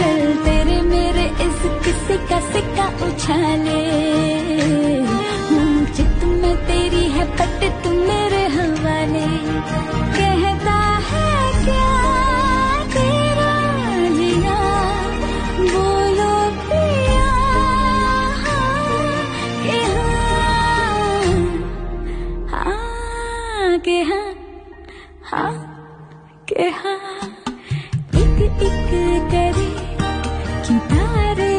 चल तेरे मेरे इस किसी का सिक्का उछाले चित में तेरी है पट तुम मेरे हवाले कहता है क्या तेरा जिया बोलो पिया के हाँ हाँ के हाँ हाँ के हाँ एक एक cinta